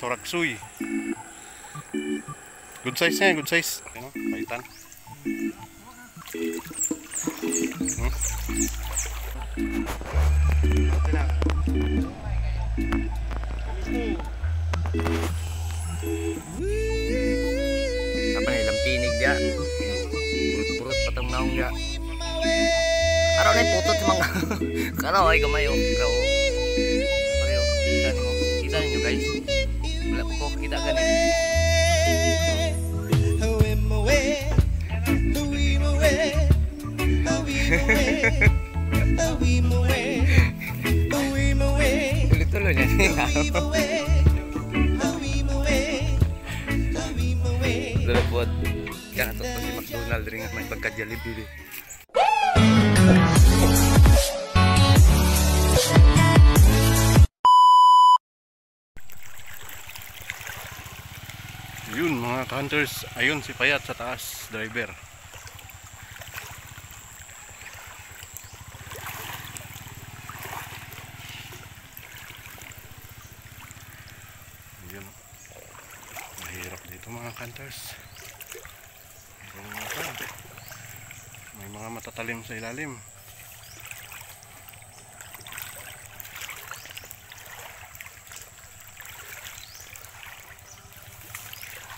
Toraksuy. Good size niya, good size. Ano, paitan. Hmm? Apa nih lempinig dia. Purut-purut patang naong dia. Araw na putot si mga. Kano ay niyo. Kita niyo guys. Wala ko kita gani. Tuloy-tuloy niya. Dala po. Yan ato po si McDonald rin may pagka-jollibee. Yun hunters, ayun si Payat sa taas, driver. Yun. Mahirap dito mga hunters. May mga matatalim sa ilalim.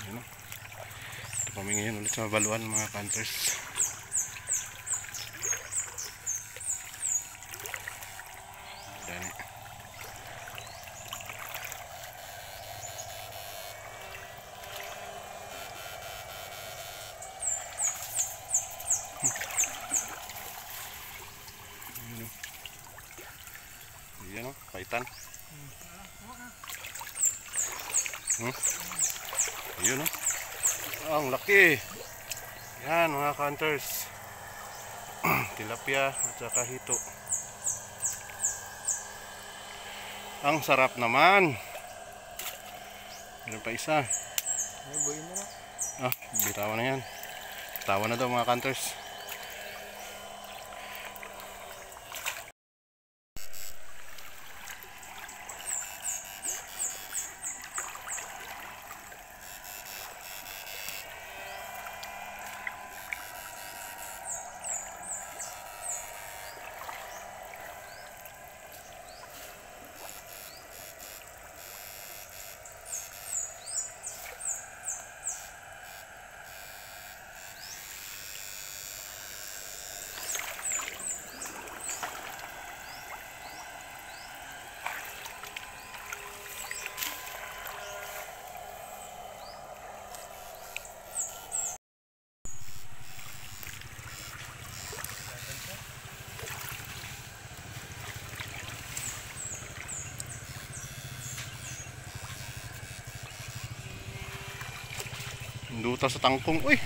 Yun. Ito kami ngayon ulit sa baluan mga. Yun o. Yan o, paitan. Hmm? Yun o. Ah, ang laki. Yan mga hunters. Tilapia at saka hito. Ang sarap naman. Meron pa isa. Ah, bitawan na yan. Tawa na daw mga hunters. Duta sa tangkong. Uy!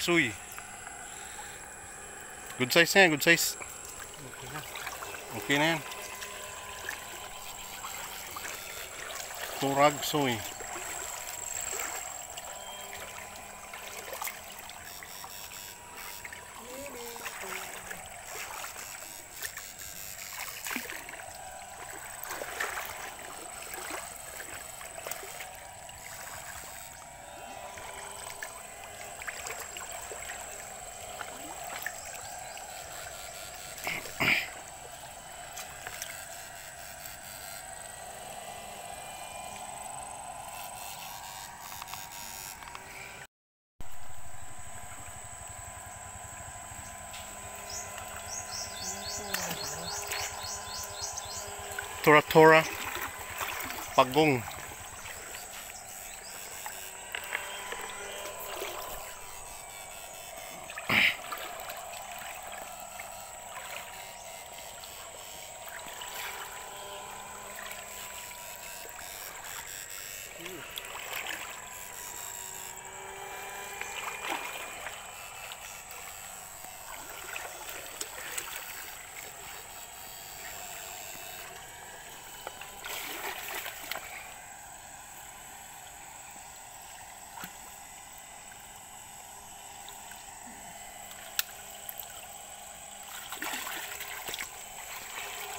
Toraksuy. Good size na yan, good size. Okay na. Okay na yan. Turagsoy. Tora Tora. Pagong.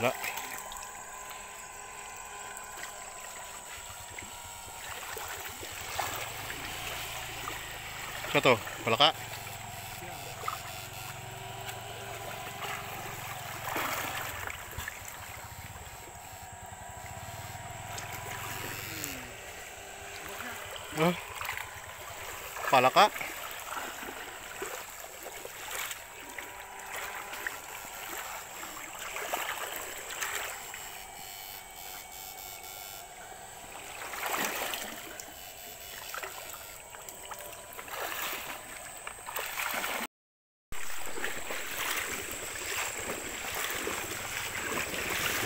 Wala. Ano to? Palaka? Oh. Palaka?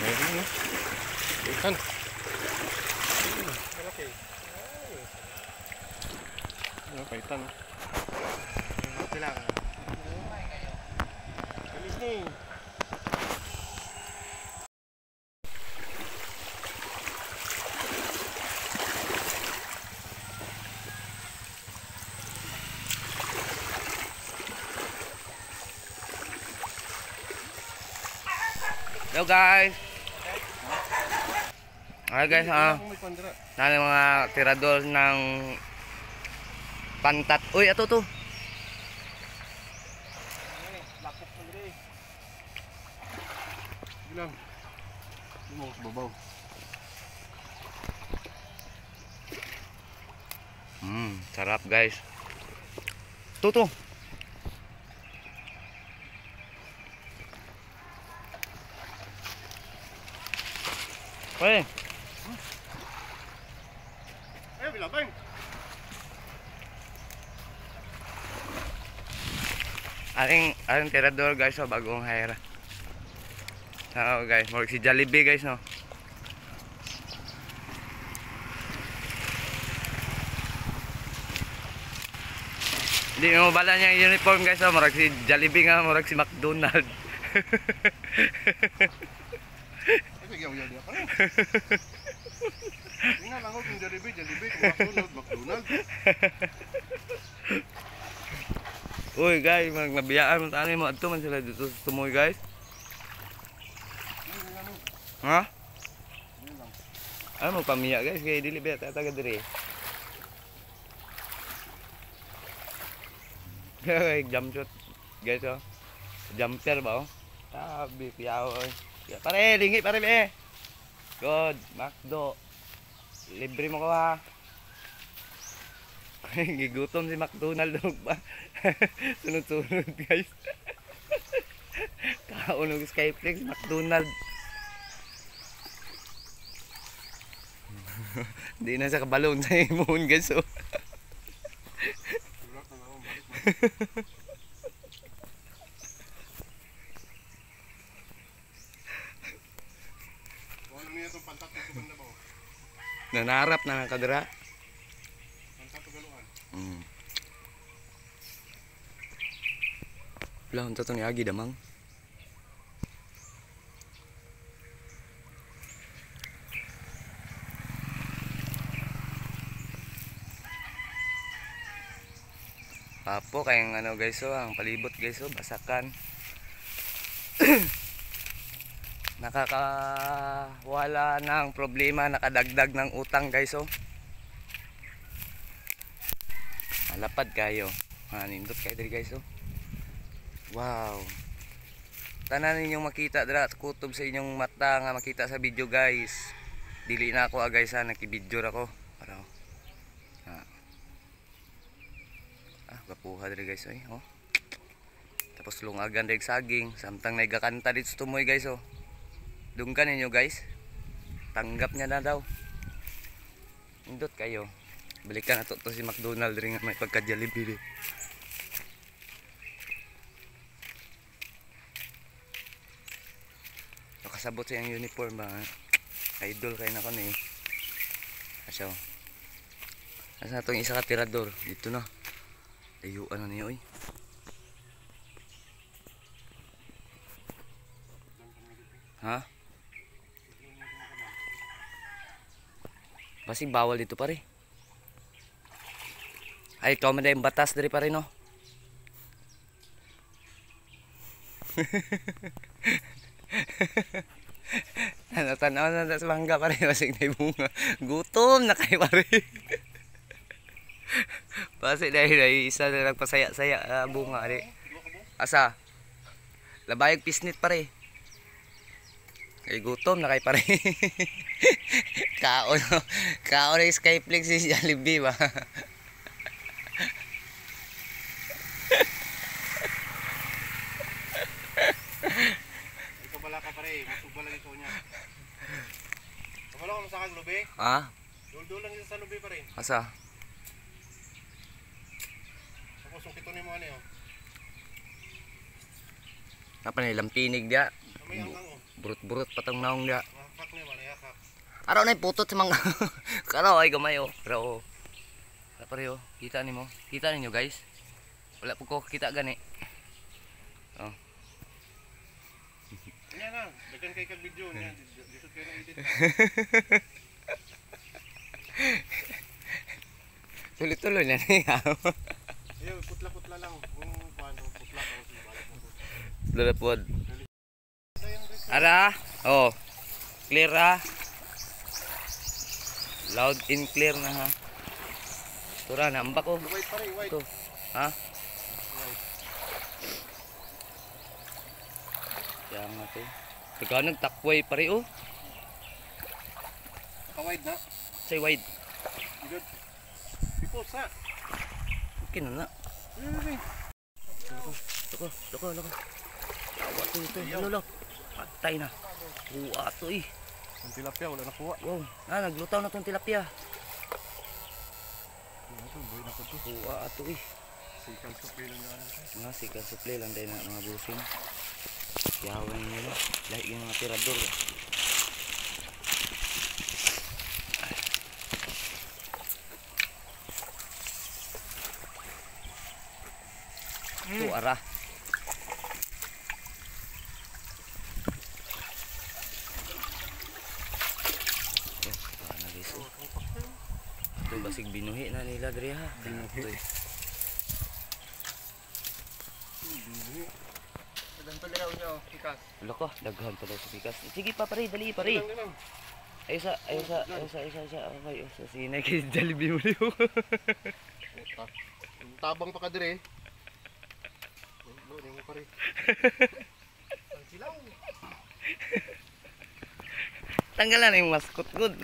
Meron na. Ikan. Malaki. Ano, paitan. oh. Malaki lang. Galis ni. Hello guys. Hi guys, ah. Nani mga tirador ng pantat. Uy, ato to. Mo diri. Bilang. Mo babaw. Hmm, sarap guys. Tuto. Uy, Eh, bilabang. Ating tirador guys, oh, bagong hire. So guys, more si Jollibee guys no. Hindi mo bala niya yung uniform guys, oh, murag si Jollibee nga, murag si McDonald. Rin. Tingnan lang ako kung Jollibee, Jollibee, kung McDonald, McDonald. Uy guys, mag nabiyaan mo tani mo adto man sila dito sa tumoy guys. Ha? Ano pamiya guys, kay dili ba taga diri. Kaya jump shot guys oh. Jumper ba oh? Sabi piyaw oy. Ya, Pare, lingi pare be. Good, Macdo. Libre mo ko ha. Gigutom si McDonald dog ba? Sunod-sunod guys. Kaunog Skyflex, McDonald. Hindi na sa kabalon sa imon guys. Oh. Oh? Nanarap na ng kadra. Pantat to galo Unta to ni Agi damang. Papo kayang ano guys oh, ang palibot guys oh, basakan. Nakakawala ng problema, nakadagdag ng utang guys oh. Malapad kayo. Manindot kayo diri guys oh. Wow. Tanan ninyong makita dira sa kutob sa inyong mata nga makita sa video guys. Dili na ako ah, guys ha, nakibidyo ra ko. Para oh. Ah. Ah, gapuha diri guys oy, oh. Tapos lungagan diri saging, samtang naigakanta dito sa tumoy guys oh. Dunggan ninyo guys. Tanggap niya na daw. Indot kayo. Balikan na to, si McDonald rin nga may pagka-jollibee. Nakasabot sa yung uniform ba? Idol kayo na ko ni. Asyo. Asa na itong isa ka tirador? Dito na. Layuan na niya oy. Ha? Basig bawal dito pare. Ay, ikaw man na yung batas dari pare no. Ano tanaw na sa mangga pare basig na yung bunga. Gutom na kay pare. Basig na yun, isa na nagpasaya-saya ah, bunga ari. Asa? Labayag pisnit pare. Kay gutom na kay pare. kaon kaon na Skyflex si Jollibee ba. Ikaw pala ka pare, masugba lang ikaw niya. Kamala ko masakag lubi. ha? Dul-dul lang isa sa lubi pare. Asa? Tapos sungkito ni mo ano yun. Napa na lampinig dia. Burut-burut patang naong dia. Makak ni wala yakak. Araw na putot sa mga Karaw ay gamay oh. Pero pare oh. Kita nimo. Kita ninyo guys. Wala po ko kita gani. Kanya na, daghan kay kag video niya. Disod kayo na edit. Tuloy-tuloy na niya. Ayun, putla-putla lang. Kung paano, putla ka. Mo. Dala pod. Ara. Oh. Clear ah. Loud and clear na ha. Tura na ambak oh. White pare, white. Ito. Ha? Kaya nga to. Taga nagtakway pare oh. Ka-wide na. Say wide. Good. Pipos ha. Okay na na. Loko, loko, loko. Lawa to ito. Ano lo? Patay na. Uwa to eh. Ang tilapia, wala nakuha. Wow. Ah, naglutaw na tong tilapia. Ito, boy na ko to. Uwa to eh. Sikal sa pilo nga. ano. Mga sika suple lang dahil na mga busing. Yawan nila. Lahat yung mga tirador. Ito ara. Ito, paano guys oh. Ito basig binuhi na nila diri ha. Ito eh. Ganito nila unyo, ka, daghan pala sa pikas. Sige pa pare, dali pare. Lang, lang. Ay sa, ay sa, ay sa, ay sa, ay sa, okay, oh, sa sinay kay Jollibee mo liyo. Ta- Tabang pa ka dire. Loading mo pare. Ang silaw. Tanggalan na yung mascot good.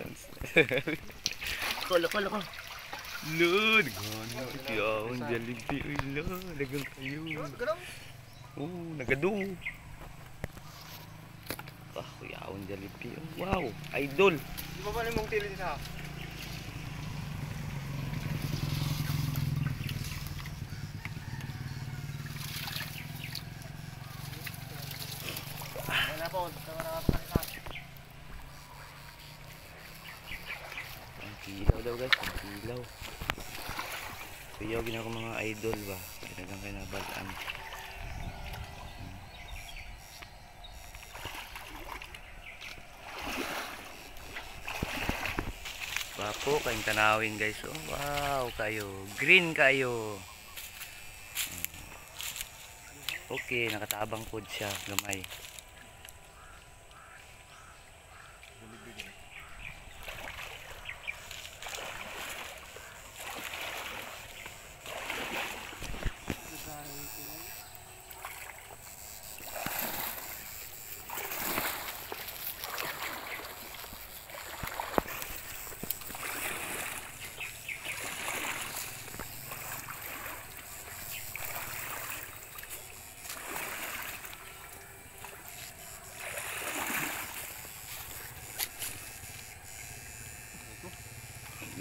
Kolo, kolo, kolo. Lord, gano, kiyawang Jollibee. Uy, Lord, dagang kayo. Oo, nagado. Kiyawang Jollibee. Wow, idol. Di ba ba mong tili sa? Ang kilaw daw guys, ang kilaw. Kaya gina ko mga idol ba. Talagang kayo nabagaan. Kayong tanawin guys. Oh, wow kayo. Green kayo. Okay, nakatabang pod siya. Gamay.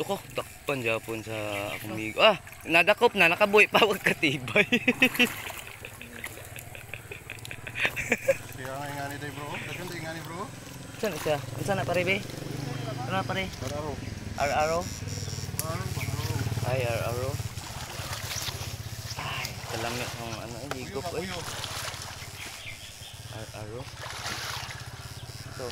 Loko, dakpan japon sa akong migo. Ah, nadakop na, nakabuhi pa wag katibay. Kaya nga ni day bro. Dagan day nga ni bro. Saan siya? Saan na pare be? Ano na pare? Ar-aro? Bararo. Ay, ar-aro. Ay, kalamit ng ano, higop eh. Ar-aro. Ito.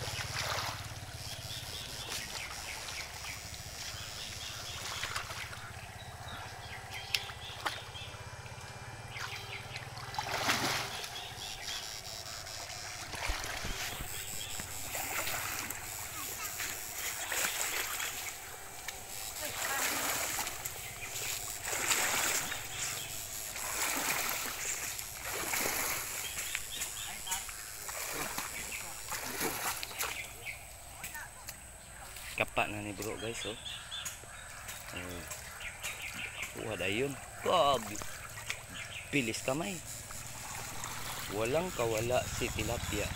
Kapa na ni bro guys oh. Oh. Kuha dayon. Grabe. Bilis kamay. Walang kawala si tilapia.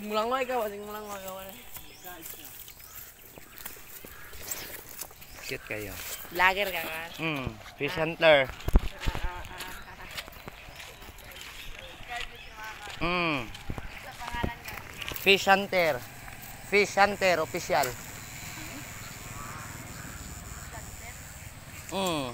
Sigmulang mo ikaw, sigmulang mo ikaw. Cute kayo. Lager ka kan? Hmm, fish hunter. Hmm. Fish hunter. Fish hunter official. Hmm.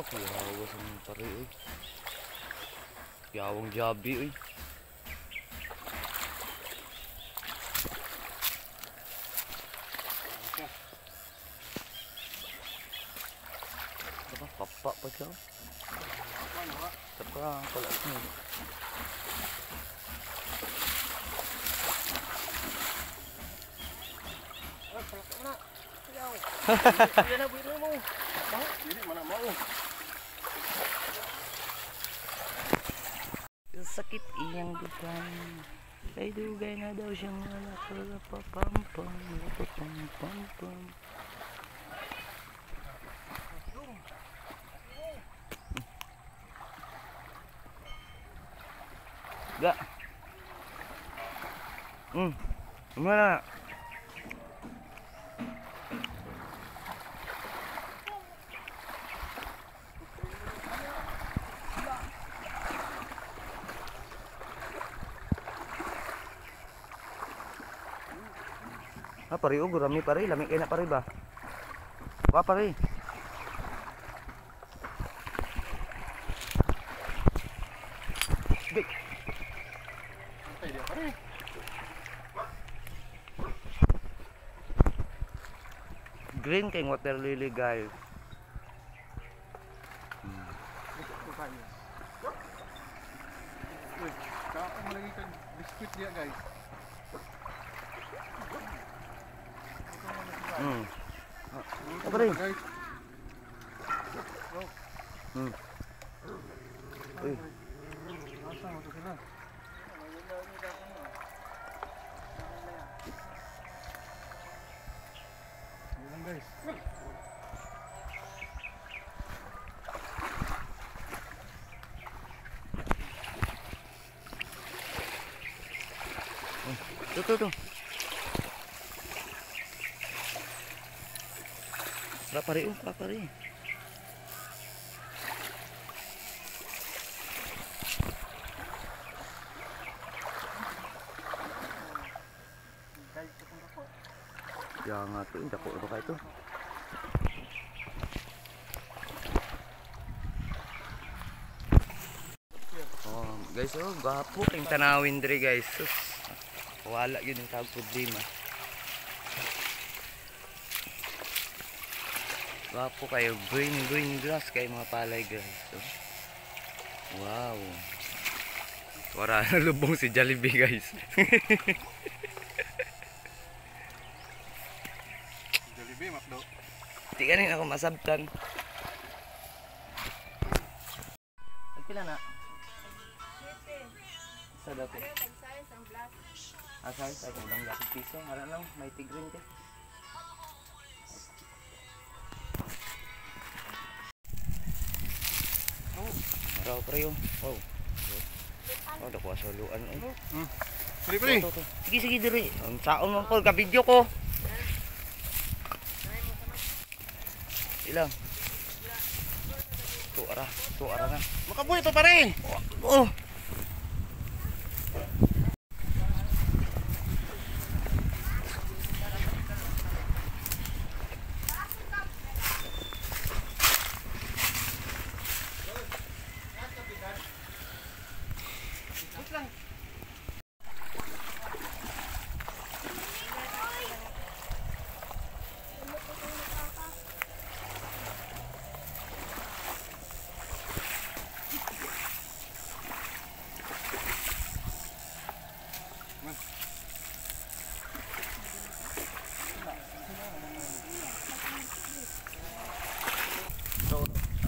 Ito ko, yawa sa mga pare, uy. Yawang jabi, uy. Ito pa, papa pa siya. Ito pa, pala siya. Yan na, buhay mo. Dili man na mao. Sakit iyang dugan Ay dugay na daw siyang wala Papapampam Papapampam Ga. Hmm. Mana Ah, pare, oh, gurami pare. Lami kayo na pare ba? Wa pare. Big. Antay dia pare. Green kay water lily guys. Uy, kaapa mo lagi kag biskuit dia guys. Hmm. Ah, pare. Guys. Hmm. Uy. Ayan guys. Tuh, tuh, tuh. Berapa ri? Berapa ri? Tuh, dako ano ka ito. Oh, guys, oh, gapo kayong tanawin diri guys. Wala yun yung tawag problema. Wapo kayo. Green, green grass kayo mga palay guys. So, wow. Wala na si Jollibee guys. Jollibee makdo. Rin ako masabtan. Pila na? Sa dati. Asay, sa kung lang dati piso. Ara lang, may tigrin te. Oh, araw pre yun. Oh. Oh, dako sa luan pare. To, to. Sige, sige diri. Ang saon mo ko, ka-video ko. Ilang. Tuara, tuara na. Makabuhi to pare. Oh.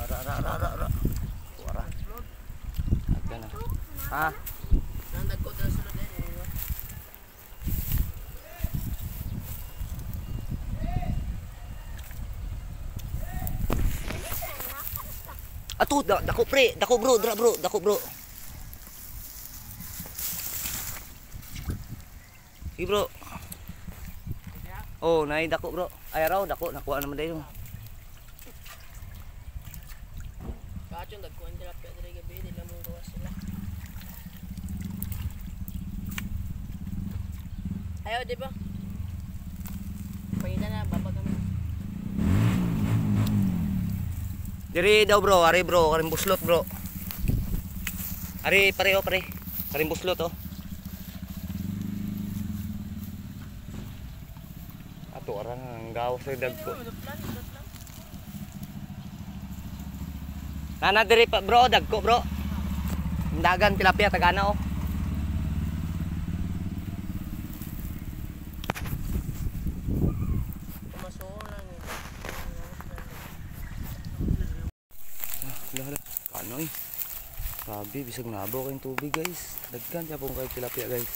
Ara, ara, ara, ara, ara. Tuara. Agka na. Ha? Nandag ko na sunod eh. Ato, da, dako pre, dako bro, dra bro, dako bro. Sige bro. Oh, naay dako bro. Ay raw dako nakuha naman dayon. Kacong dagko ang tilapia diri gabi nila mong gawas sila. Ayaw, di ba? Diri daw bro, ari bro, karing buslot bro. Ari pareho pare. Karing buslot oh. Ato ara ang gawas sa dagko. Nana diri pa bro, dagko bro. Dagan tilapia tagana oh. Sabi, bisag nabaw kayong tubig guys. Daggan siya pong kayo tilapia guys.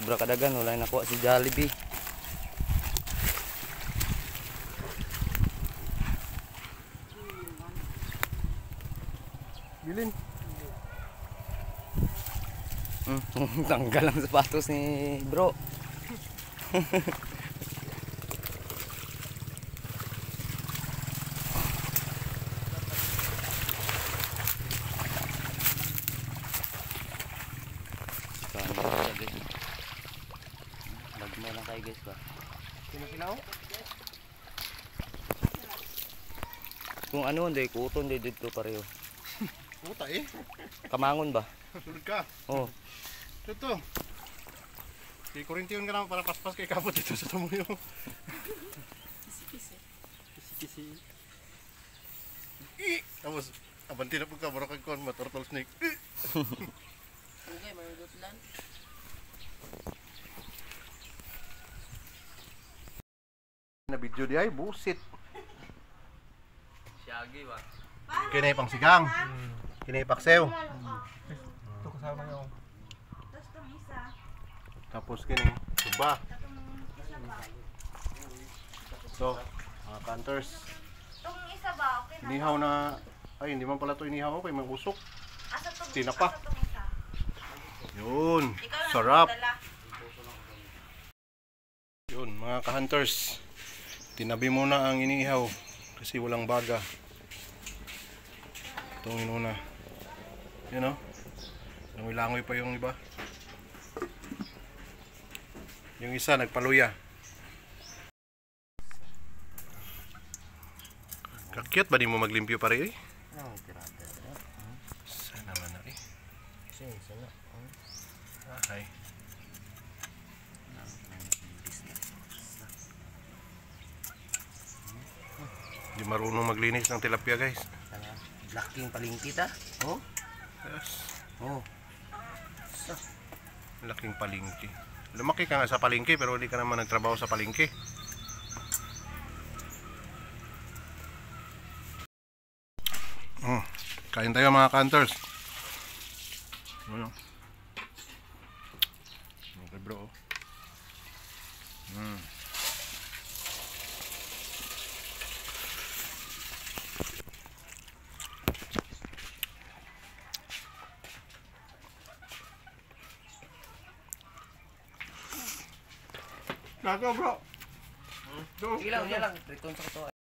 Sobra kadagan, wala na nakuha si Jollibee. tanggal ang sapatos ni bro. Magmo lang kayo guys ba? Sinakilaw? Kung ano hindi, kuton di dito pareho. Puta eh. Kamangon ba? Sulod ka. Oh, Ito. Kay Korintiyon ka naman para paspas kay kapot dito sa tumuyo. Kisi. Tapos, abanti na po ka, baro kag kon, turtle snake. Okay, manugot lang. Na video di ay, busit. Shaggy ba? Kinay pang sigang. Kinay paksew. Ito kasama niyo. Tapos kini, suba. So, mga canters, inihaw na, ay hindi man pala to inihaw okay, may usok. Tinapa. Yun, sarap. Yun, mga ka-hunters. Tinabi muna ang inihaw kasi walang baga. Itong inuna. Yun o. Langoy-langoy pa yung iba. Yung isa nagpaluya. Kakyat ba di mo maglimpyo pare eh? Ano, pirata. Sana naman na eh. Kasi, sana. Ay. Di marunong maglinis ng tilapia guys. Laking palingkit ah. Oh, Yes. oh. Laking palingki. Lumaki ka nga sa palingki pero hindi ka naman nagtrabaho sa palingki. Oh, kain tayo mga counters. Ano? Okay bro. Mm. Nako bro. Sige lang, sige lang. Return sa kato